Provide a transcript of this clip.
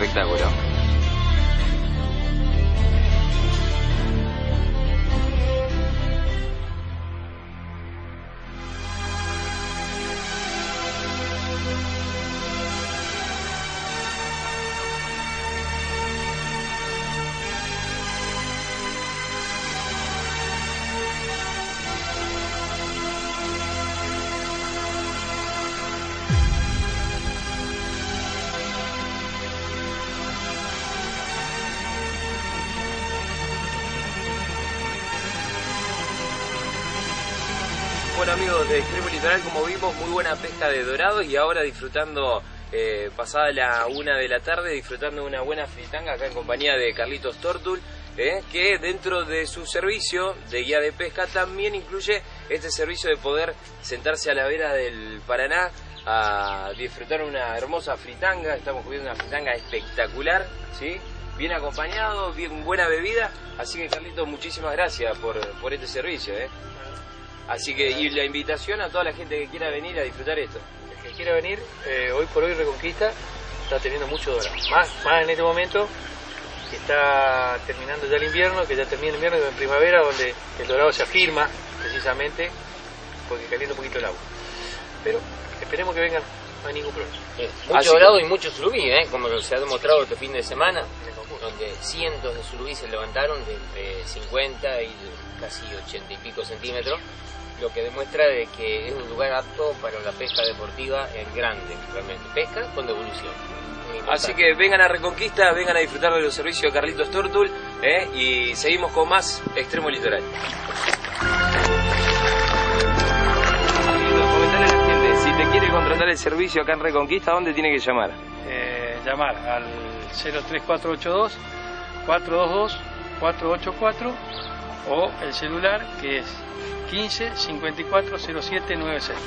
espectáculo. Bueno amigos de Extremo Litoral, como vimos, muy buena pesca de dorado y ahora disfrutando, eh, pasada la una de la tarde, disfrutando una buena fritanga acá en compañía de Carlitos Tortul, eh, que dentro de su servicio de guía de pesca también incluye este servicio de poder sentarse a la vera del Paraná a disfrutar una hermosa fritanga, estamos comiendo una fritanga espectacular, ¿sí? bien acompañado, bien buena bebida, así que Carlitos, muchísimas gracias por, por este servicio. ¿eh? Así que, y la invitación a toda la gente que quiera venir a disfrutar esto. El que quiera venir, eh, hoy por hoy Reconquista está teniendo mucho dorado. Más, más en este momento que está terminando ya el invierno, que ya termina el invierno en primavera, donde el dorado se afirma precisamente porque calienta un poquito el agua. Pero esperemos que vengan, no hay ningún problema. Mucho dorado y mucho surubí, ¿eh? como se ha demostrado este fin de semana, donde cientos de surubí se levantaron de entre 50 y casi 80 y pico centímetros, lo que demuestra de que es un lugar apto para la pesca deportiva en grande, realmente. Pesca con devolución. Así que vengan a Reconquista, vengan a disfrutar de los servicios de Carlitos Tortul ¿eh? y seguimos con más Extremo Litoral. Si te quiere contratar el servicio acá en Reconquista, ¿dónde tiene que llamar? Eh, llamar al 03482 422 484 o el celular que es 15 54 07 96.